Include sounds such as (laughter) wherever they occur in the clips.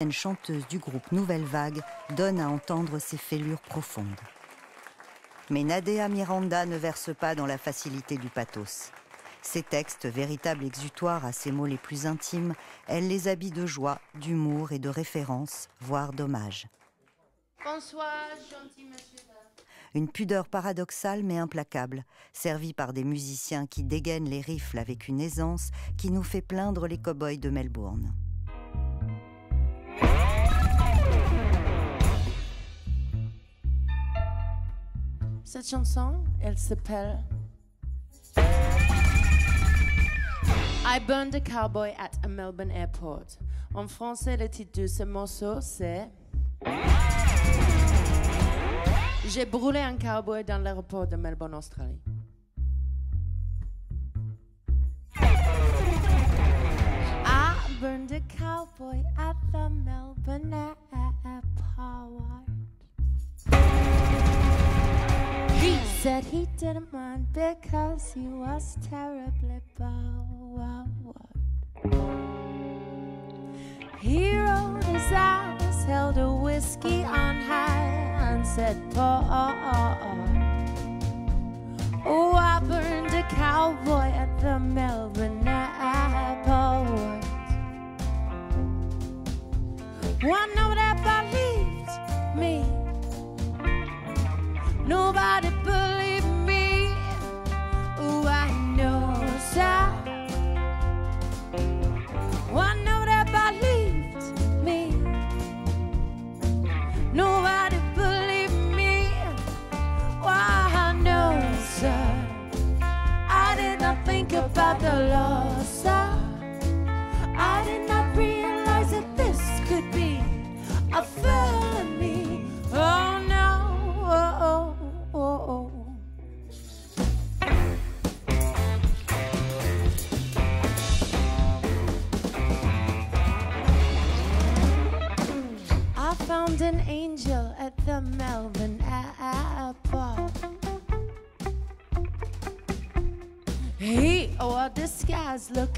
Une chanteuse du groupe Nouvelle Vague donne à entendre ses fêlures profondes. Mais Nadea Miranda ne verse pas dans la facilité du pathos. Ses textes, véritables exutoires à ses mots les plus intimes, elle les habille de joie, d'humour et de référence, voire d'hommage. François, gentil monsieur. Une pudeur paradoxale mais implacable, servie par des musiciens qui dégainent les rifles avec une aisance qui nous fait plaindre les cow-boys de Melbourne. Cette chanson, elle s'appelle I burned a cowboy at a Melbourne airport. En français, le titre de ce morceau, c'est J'ai brûlé un cowboy dans l'aéroport de Melbourne, Australie. Burned a cowboy at the Melbourne airport. He said he didn't mind because he was terribly bored. He rolled his eyes, held a whiskey on high, and said, Pour. Oh, I burned a cowboy at the Melbourne airport. One know that believes me. Nobody believes.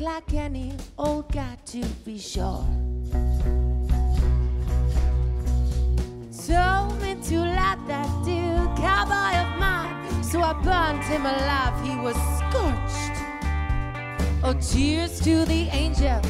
Like any old guy to be sure. Told me to let that dear cowboy of mine, so I burned him alive. He was scorched. Oh, cheers to the angel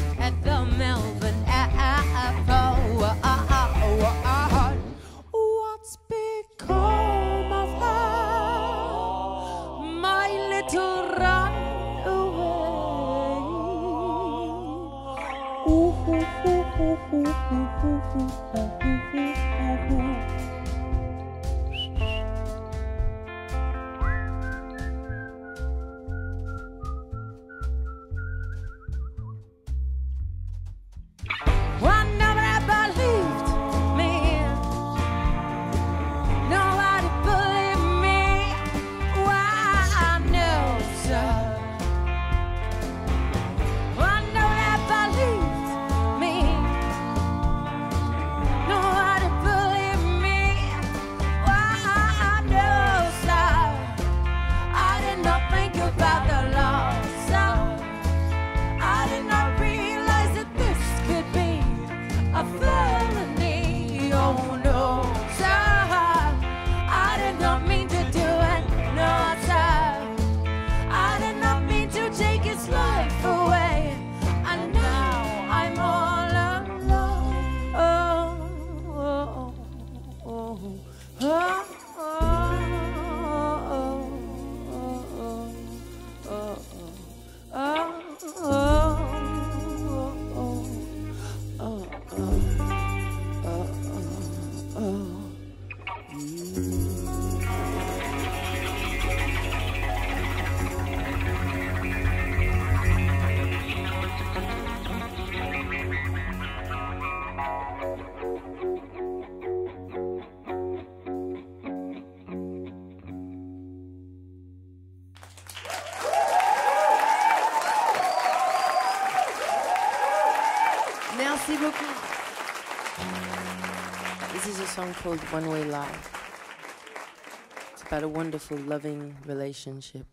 Merci beaucoup. This is a song called One Way Life. It's about a wonderful, loving relationship.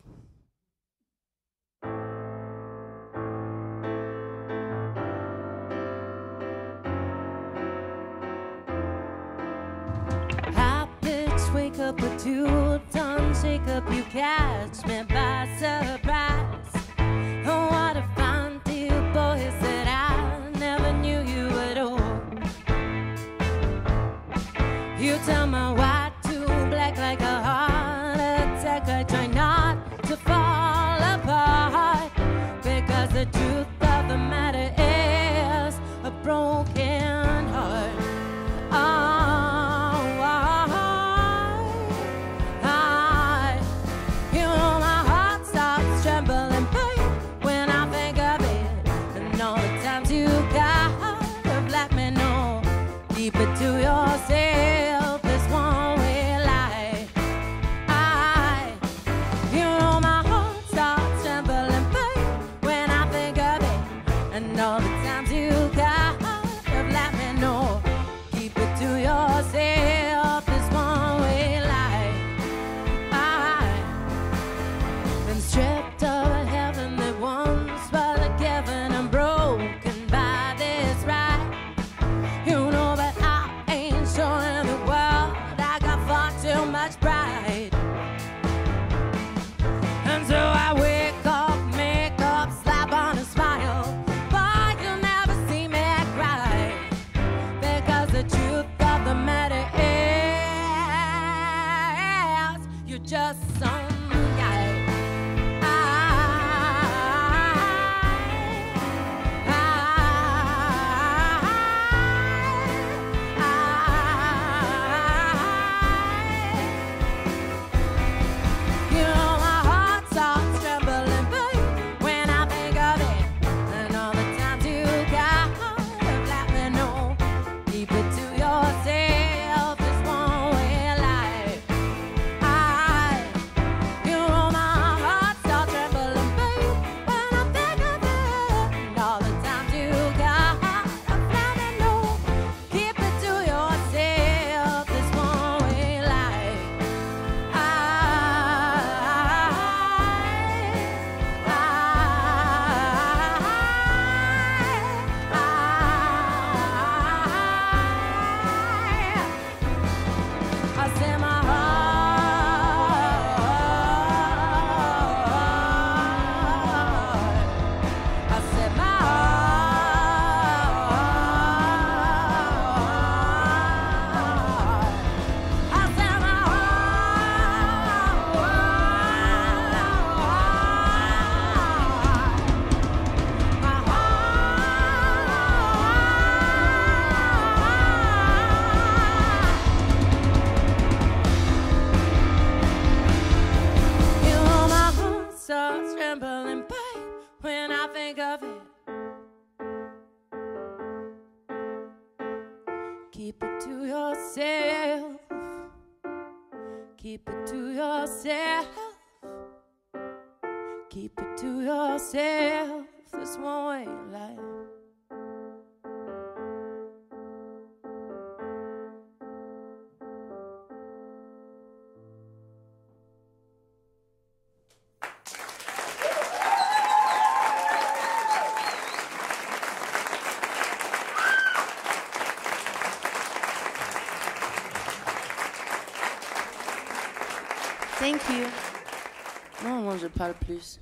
parle plus.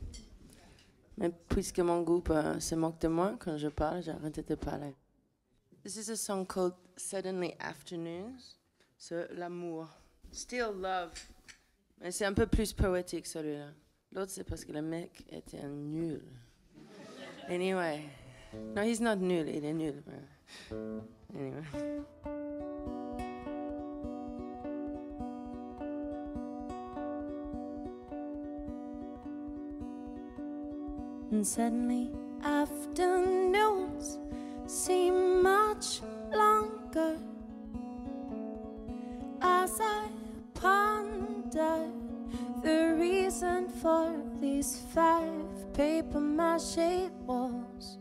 Mais puisque mon groupe euh, se moque de moi quand je parle, j'ai de parler. This is a song called Suddenly Afternoons. C'est l'amour. Still love. Mais c'est un peu plus poétique celui-là. L'autre, c'est parce que le mec était un nul. Anyway. No, he's not nul, il est nul. Anyway. And suddenly afternoons seem much longer. As I ponder the reason for these five paper mache walls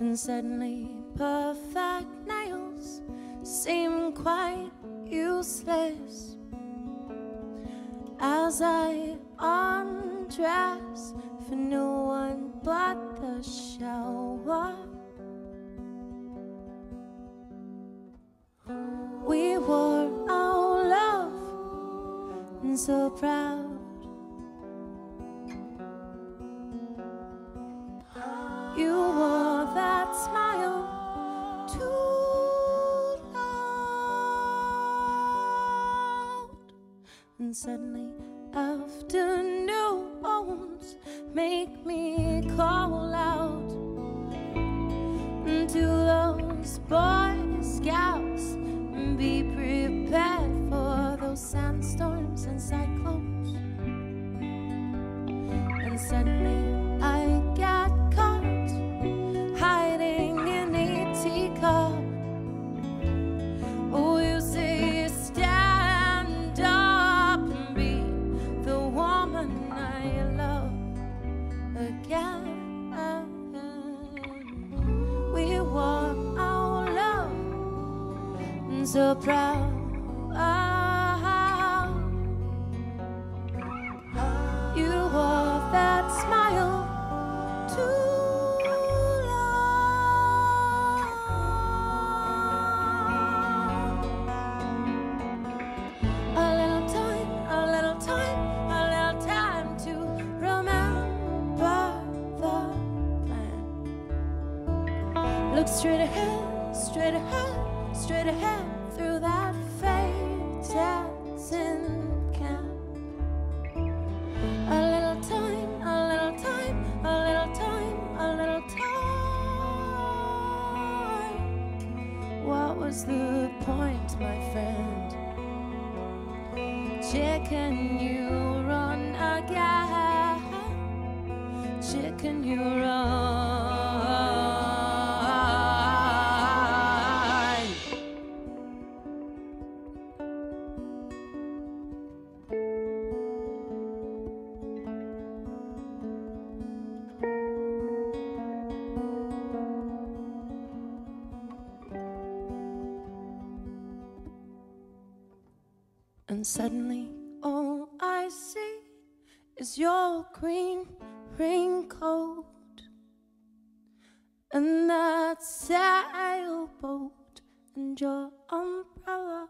And suddenly perfect nails seem quite useless. As I undress for no one but the shower. We were our love and so proud. You wore that smile too loud, and suddenly, after make me so proud. And suddenly, all I see is your green raincoat and that sailboat and your umbrella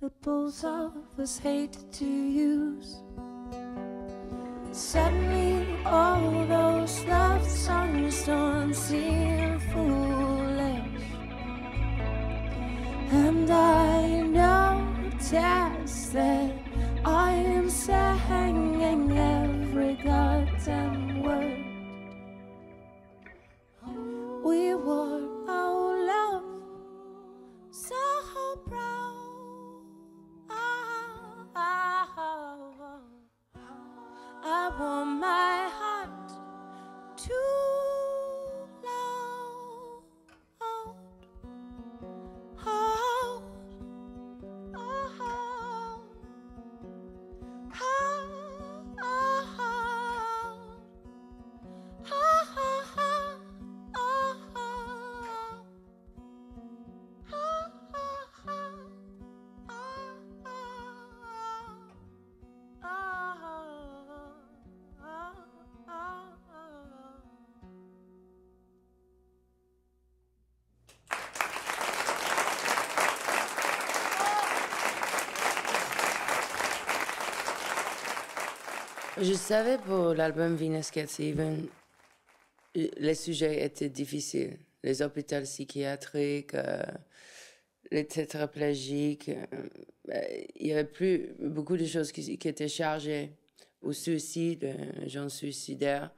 that both of us hate to use. Suddenly, all those love songs don't seem foolish. And I notice that Je savais pour l'album Venus Gets Even, les sujets étaient difficiles. Les hôpitaux psychiatriques, euh, les tétraplégiques, euh, il y avait plus beaucoup de choses qui, étaient chargées au suicide, euh, gens suicidaires.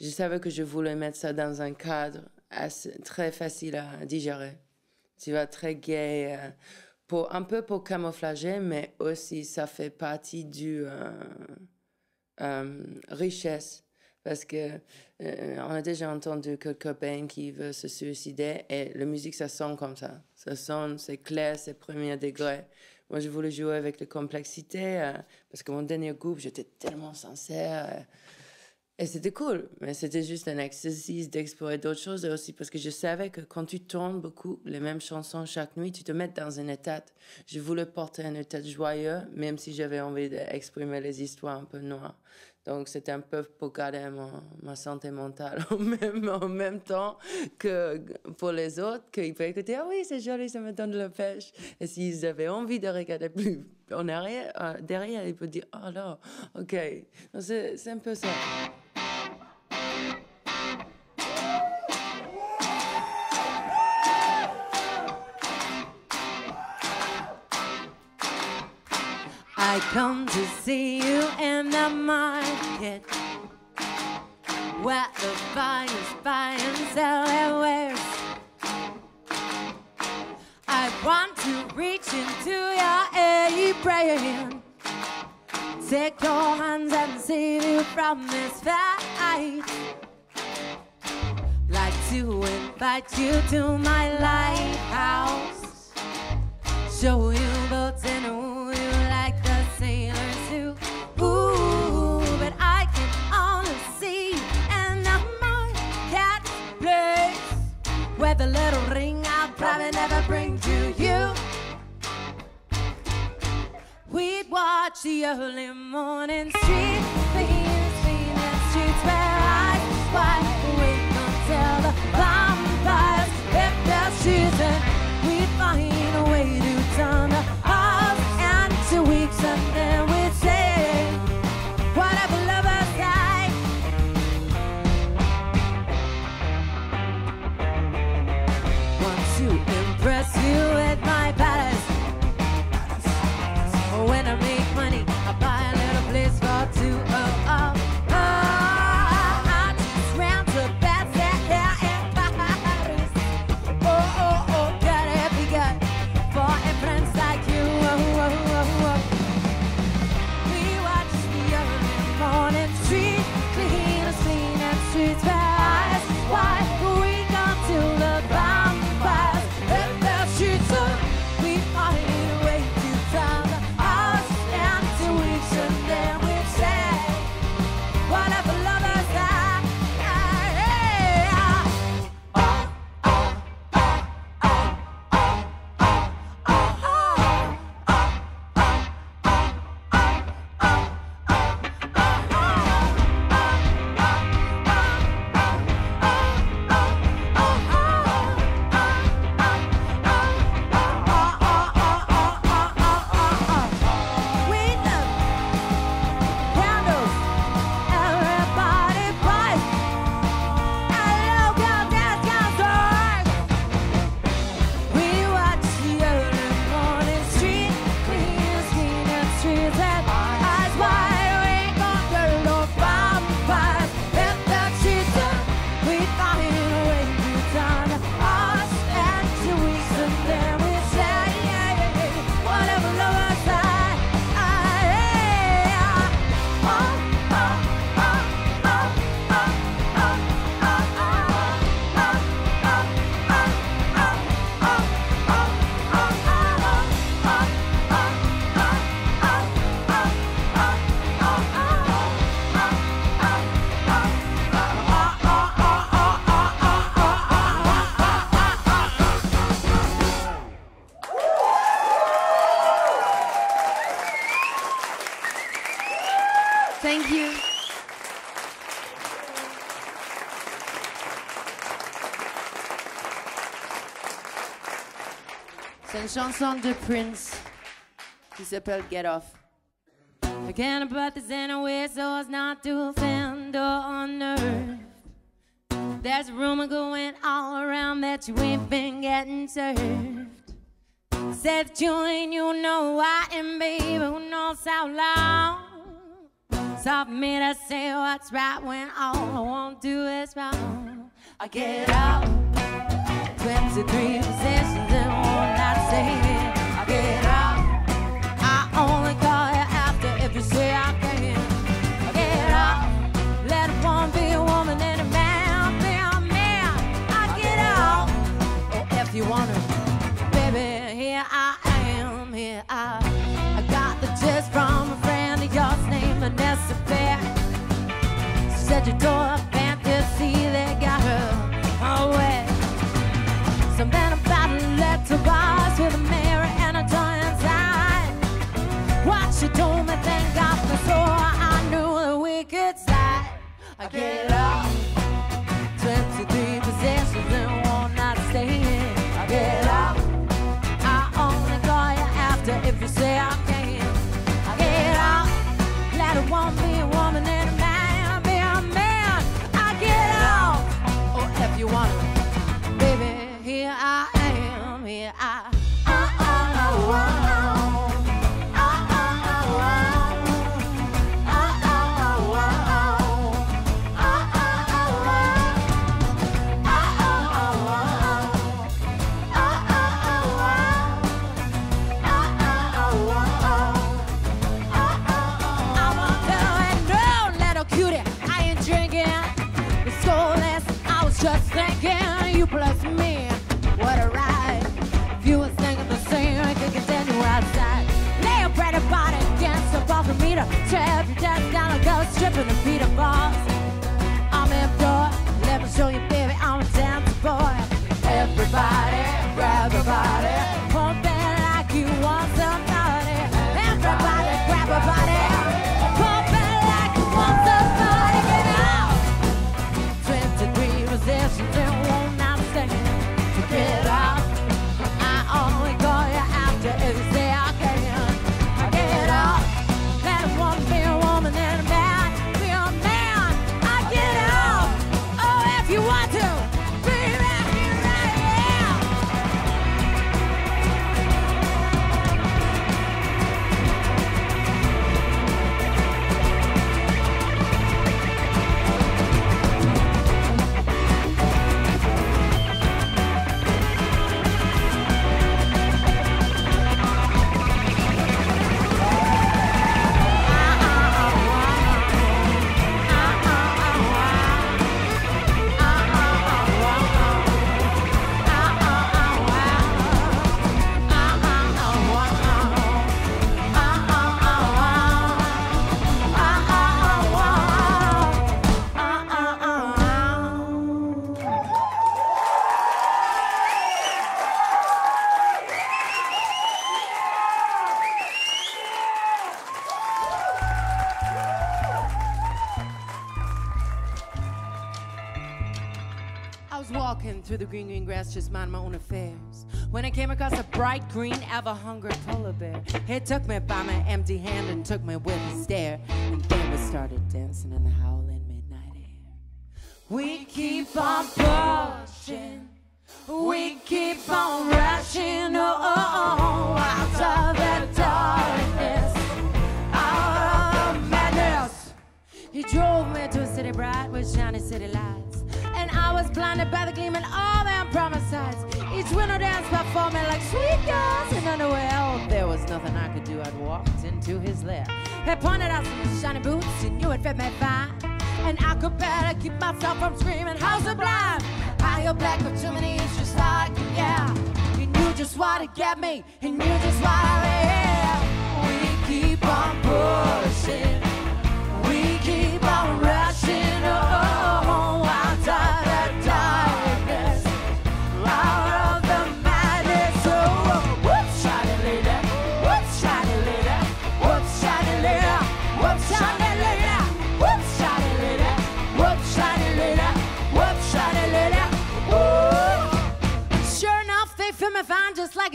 Je savais que je voulais mettre ça dans un cadre très facile à digérer. Tu vois, très gai, euh, un peu pour camouflager, mais aussi ça fait partie du richesse. Parce que euh, on a déjà entendu Kurt Cobain qui veut se suicider et la musique, ça sonne comme ça. Ça sonne, c'est clair, c'est premier degré. Moi, je voulais jouer avec la complexité euh, parce que mon dernier groupe, j'étais tellement sincère. euh, et c'était cool, mais c'était juste un exercice d'explorer d'autres choses aussi parce que je savais que quand tu tournes beaucoup les mêmes chansons chaque nuit, tu te mets dans un état. Je voulais porter un état joyeux, même si j'avais envie d'exprimer les histoires un peu noires. Donc, c'était un peu pour garder mon- ma santé mentale (laughs) en même, en même temps que pour les autres, qu'ils peuvent écouter, ah oui, c'est joli, ça me donne de la pêche. Et s'ils avaient envie de regarder plus en arrière, euh, derrière, ils peuvent dire, ah là, ok. C'est un peu ça. Come to see you in the market where the buyers buy and sell their wares. I want to reach into your apron, take your hands and save you from this fight. Like to invite you to my lighthouse. Show you boats and the little ring I'll probably never bring to you. We'd watch the early morning street cleaners clean the streets where I wide awake until the vampires hit the streets and we'd find a way to turn the house into weeks and then C'est une chanson de Prince qui s'appelle Get Off. I can't about this anyway, so it's not to offend or unnerve. There's a rumor going all around that you ain't been getting served. Said that you ain't, you know why, and baby, who knows how long? It's me to say what's right when all I want to do is wrong. I get out, 23 possessions in one night stand. I get out. I only call you after if you say I can. I get up, let a woman be a woman and a man be a man. I get out, or if you wanna, baby, here I am. Here I, I got the gist from a friend of yours named Vanessa Fair. She said your door the mirror and I turned inside. What she me, thank God for I knew that we could side. I get it up. Just minding my own affairs. When I came across a bright green, ever hungry polar bear. He took me by my empty hand and took me with a stare. And then we started dancing in the howling midnight air. We keep on pushing. We keep on rushing. Oh, oh, oh, out of the darkness. Out of madness. He drove me to a city bright with shiny city lights. I was blinded by the gleam and all them promised sights. Each window danced before me like sweet girls in underwear. Oh, there was nothing I could do. I'd walked into his lair. He pointed out some shiny boots. and knew it fit me fine. And I could better keep myself from screaming, How's the blind? High black with too many issues like, yeah. He knew just what to get me. He knew just what I We keep on pushing.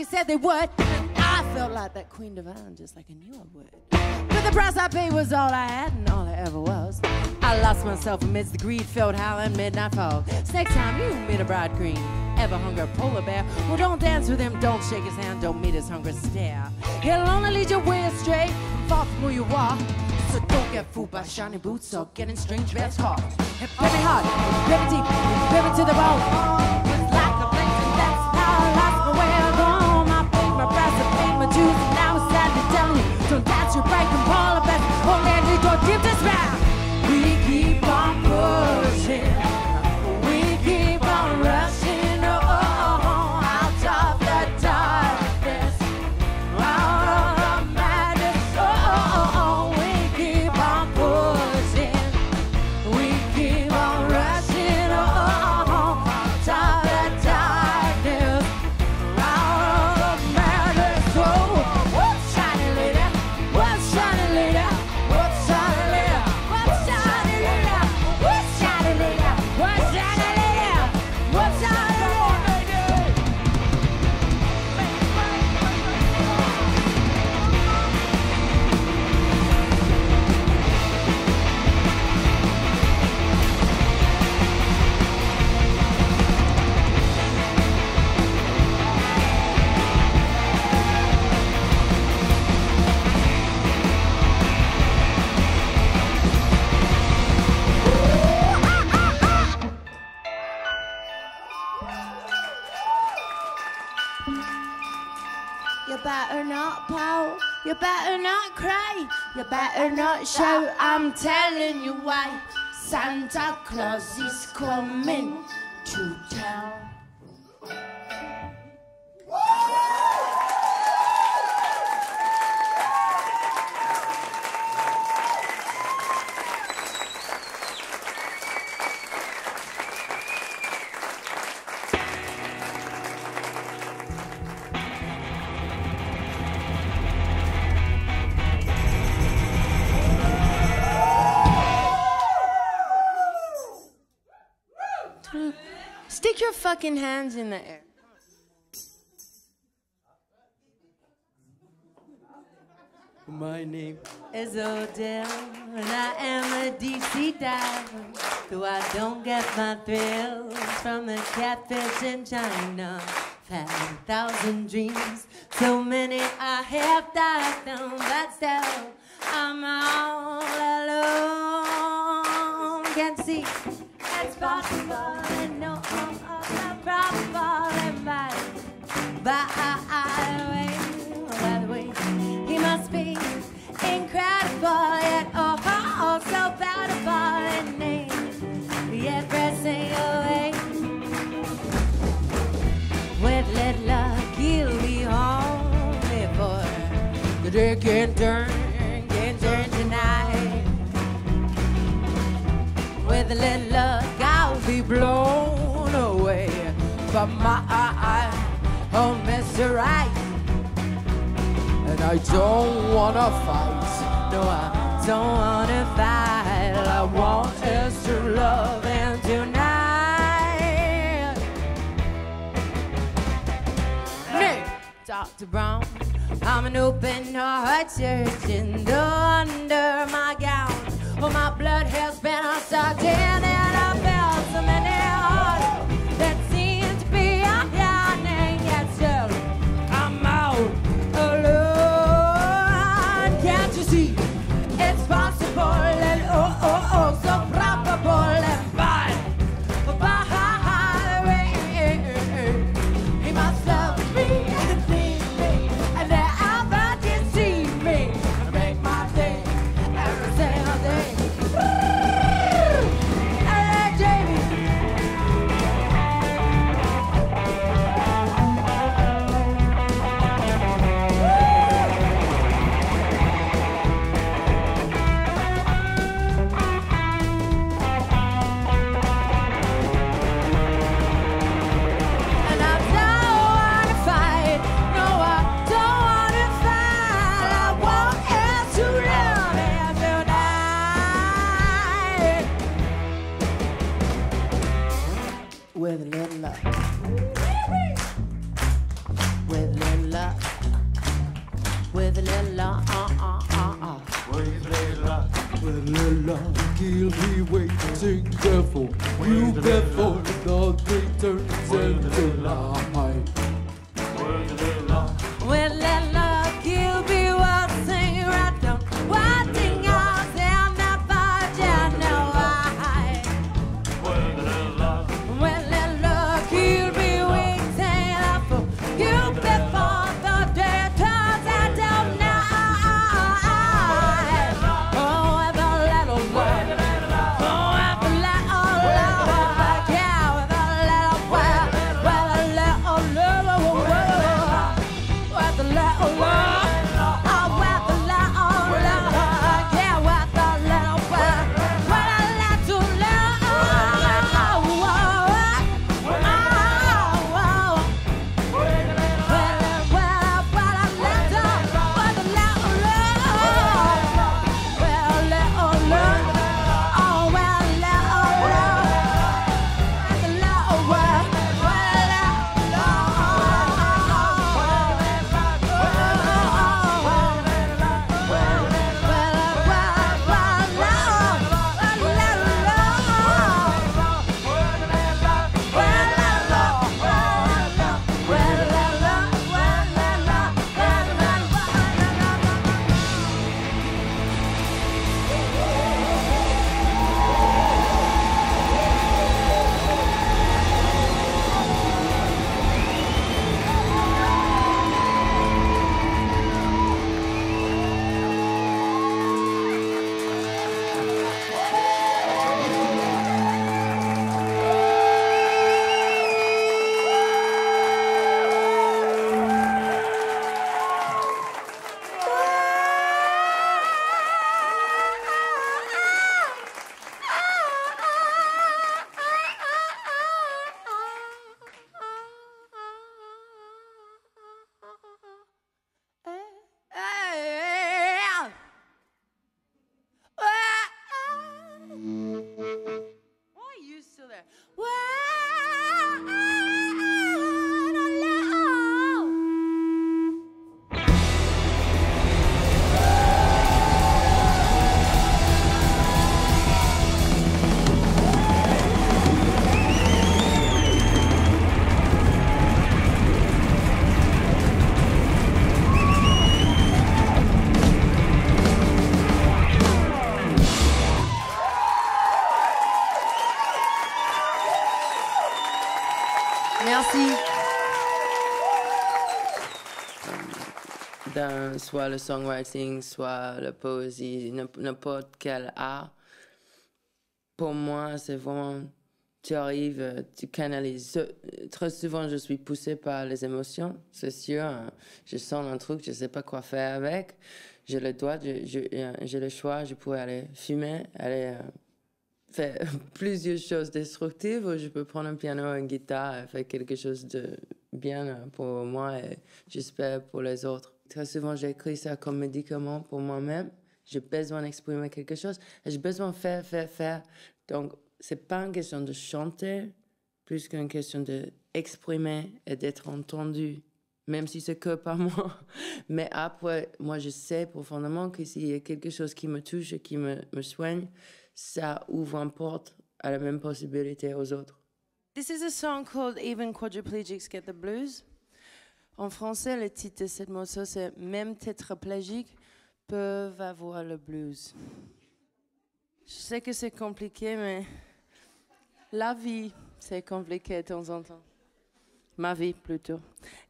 Like said they would. I felt like that queen divine just like I knew I would. But the price I paid was all I had and all I ever was. I lost myself amidst the greed-filled howling midnight fog. Next time you meet a bride green. ever hunger polar bear, well don't dance with him, don't shake his hand, don't meet his hungry stare. He'll only lead your way astray, fall from where you are. So don't get fooled by shiny boots or getting strange man's caught. Hit me hard, hit deep, hit to the bone. Frank and Paula Best, give this back. not I'm telling you why. Santa Claus is coming. fucking hands in the air. My name is Odell, and I am a DC diver. Though I don't get my thrills from the catfish in China. Five thousand dreams, so many I have died down. I don't wanna fight. No, I don't wanna fight. All I want is to love and tonight. Hey, Dr. Brown, I'm an open-heart surgeon. Under my gown, all my blood has been sucked in. Soit le songwriting, soit la poésie, n'im- n'importe quel art. Pour moi, c'est vraiment, tu arrives, euh, tu canalises. Très souvent, je suis poussée par les émotions, c'est sûr. hein. Je sens un truc, je sais pas quoi faire avec. J'ai le je- euh, j'ai le choix, je pourrais aller fumer, aller euh, faire (laughs) plusieurs choses destructives ou je peux prendre un piano, une guitare et faire quelque chose de bien pour moi et j'espère pour les autres. Très souvent, j'écris ça comme médicament pour moi-même. J'ai besoin d'exprimer quelque chose j'ai besoin de faire, faire, faire. Donc, c'est pas une question de chanter, plus qu'une question d'exprimer et d'être entendu, même si c'est que par (laughs) moi. Mais après, moi, je sais profondément que s'il y a quelque chose qui me touche et qui me, me soigne, ça ouvre une porte à la même possibilité aux autres. This is a song called Even Quadriplegics Get the Blues. En français, le titre de cette morceau, c'est Même tétraplégiques peuvent avoir le blues. Je sais que c'est compliqué, mais la vie, c'est compliqué de temps en temps. Ma vie, plutôt.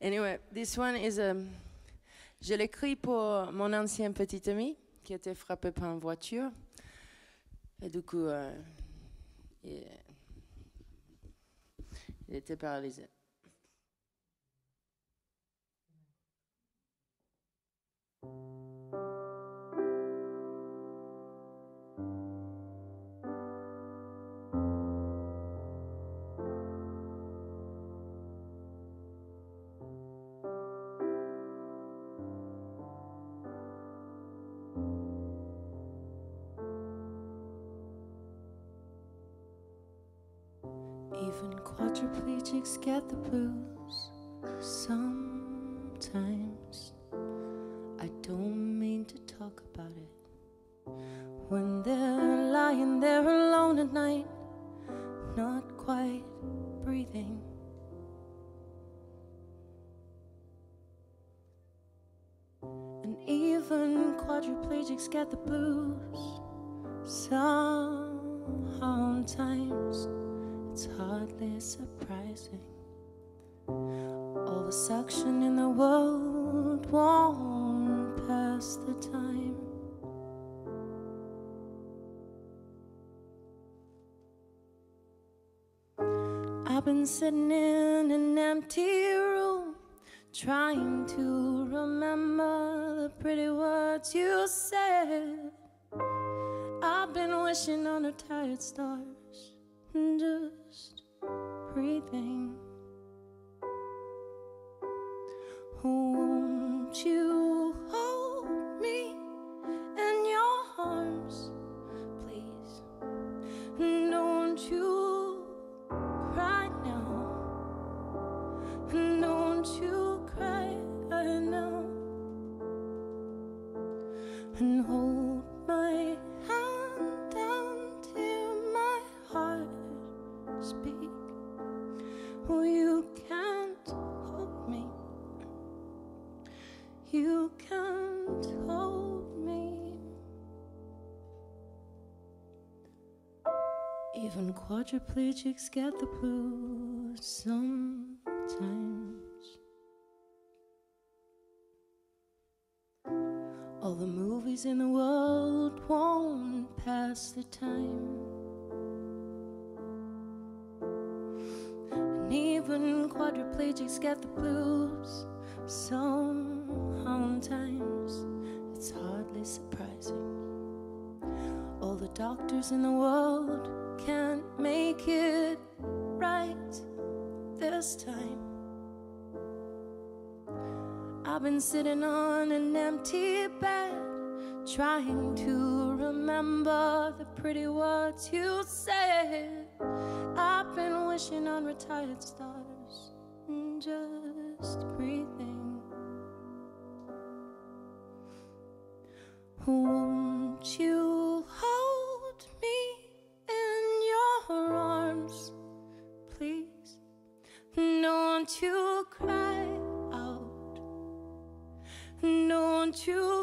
Anyway, this one is a... Je l'écris pour mon ancien petit ami qui était frappé par une voiture. Et du coup, euh, il était paralysé. Even quadriplegics get the blues sometimes. The blues sometimes. It's hardly surprising. All the suction in the world won't pass the time. I've been sitting in an empty room, trying to remember the pretty words you said. I've been wishing on the tired stars, and just breathing. Won't you quadriplegics get the blues sometimes. All the movies in the world won't pass the time. And even quadriplegics get the blues sometimes. It's hardly surprising. All the doctors in the world can't make it right this time. I've been sitting on an empty bed, trying to remember the pretty words you said. I've been wishing on retired stars, and just breathing. Won't you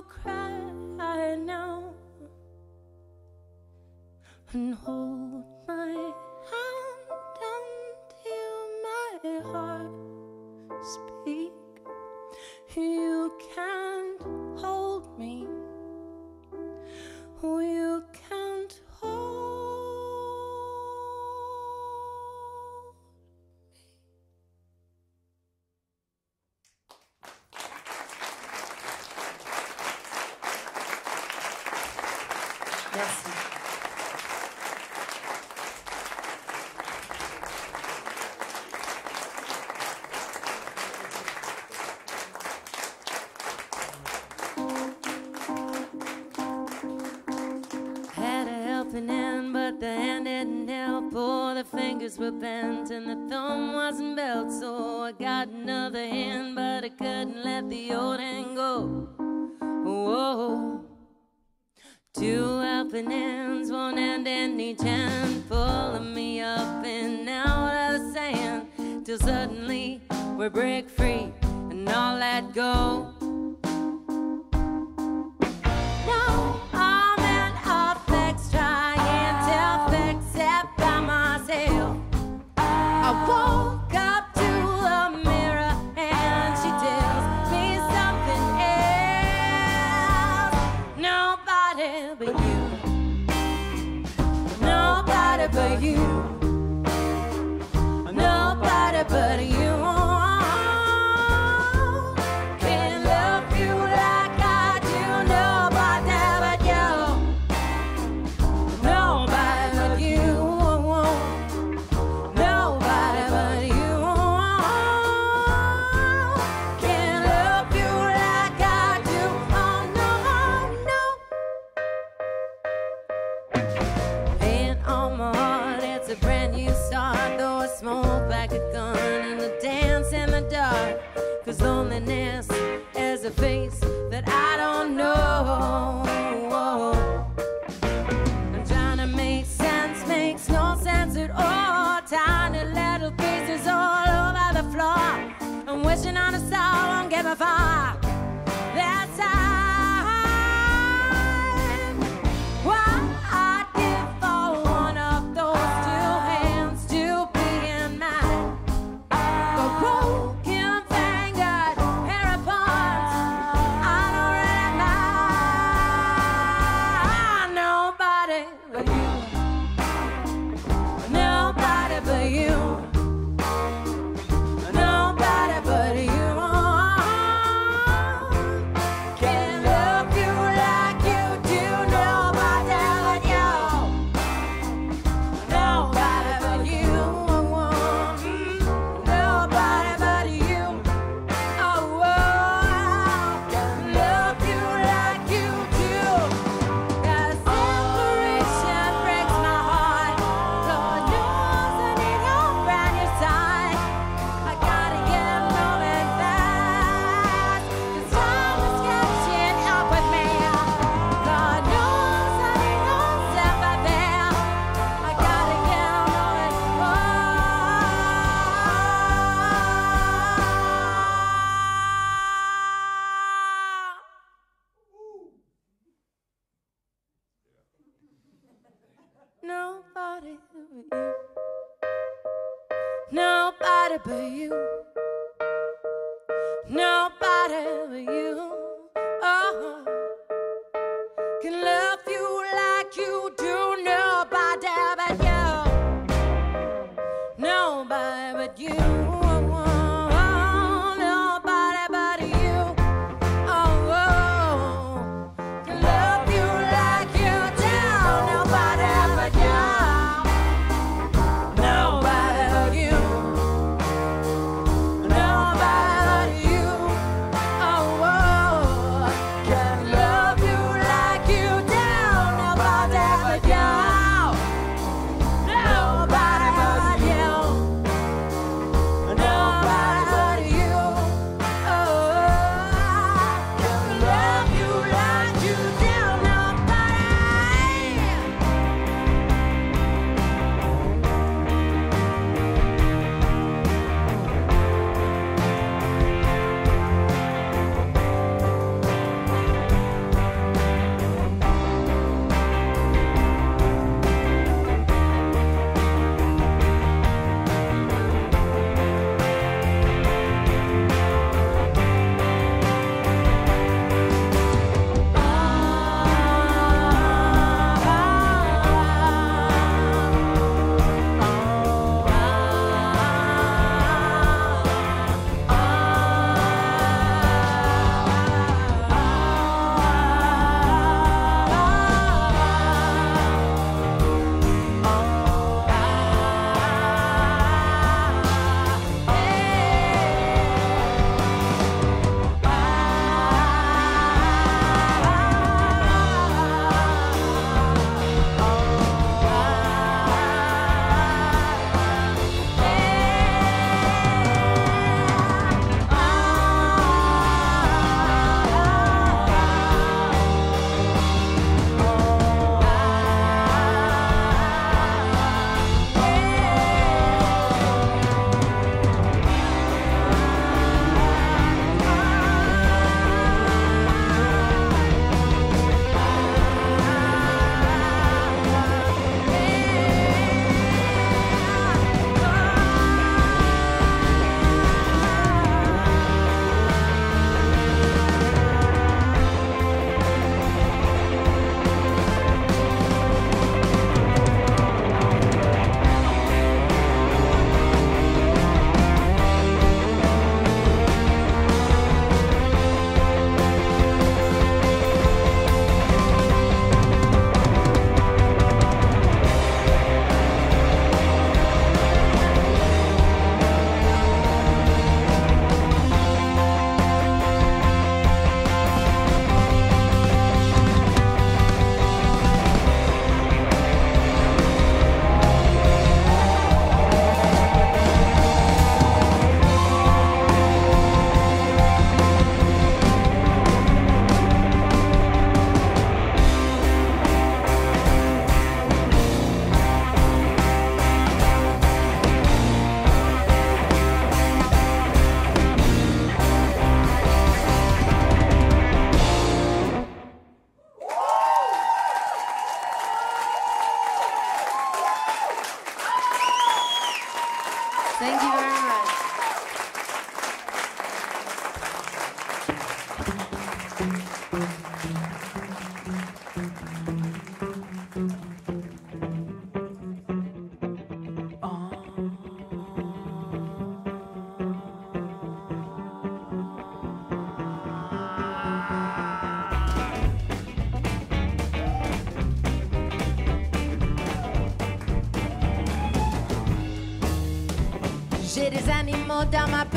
Cry now. And hold lights were bent and the thumb wasn't built, So I got another hand but I couldn't let the old hand go. Whoa. Two helping hands, one end in each hand Pulling me up and out of the sand Till suddenly we break free and all let go. Now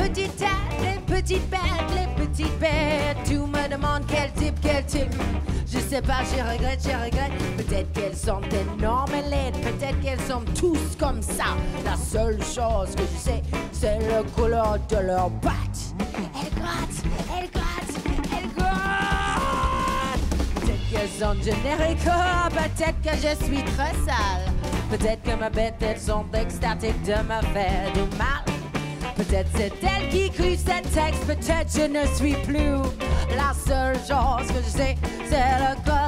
dans ma petite tête, les petites bêtes, les petites bêtes. Tout me demande quel type, quel type. Je sais pas, je regrette, je regrette. Peut-être qu'elles sont énormes et laides, peut-être qu'elles sont tous comme ça. La seule chose que je sais, c'est le couleur de leurs pattes. Elles grattent, elles grattent, elles grattent. Peut-être qu'elles sont génériques, peut-être que je suis très sale. Peut-être que ma bête, elles sont extatiques de me faire du mal. Peut-être c'est elle qui écrit ce texte, peut-être je ne suis plus. La seule chose que je sais, c'est le code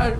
R